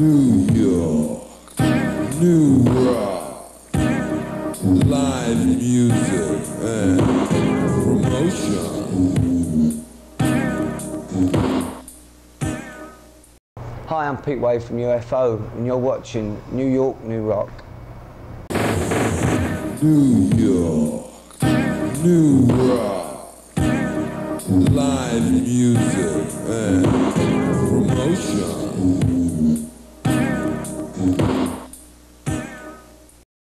New York, New Rock, live music and promotion. Hi, I'm Pete Way from UFO, and you're watching New York, New Rock. New York, New Rock, live music and promotion.